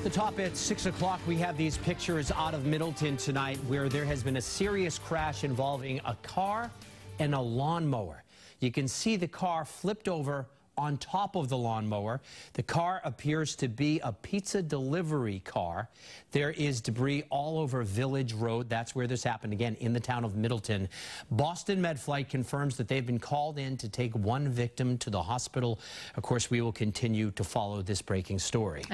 Off the top at 6 o'clock, we have these pictures out of Middleton tonight where there has been a serious crash involving a car and a lawnmower. You can see the car flipped over on top of the lawnmower. The car appears to be a pizza delivery car. There is debris all over Village Road. That's where this happened again in the town of Middleton. Boston Medflight confirms that they've been called in to take one victim to the hospital. Of course, we will continue to follow this breaking story.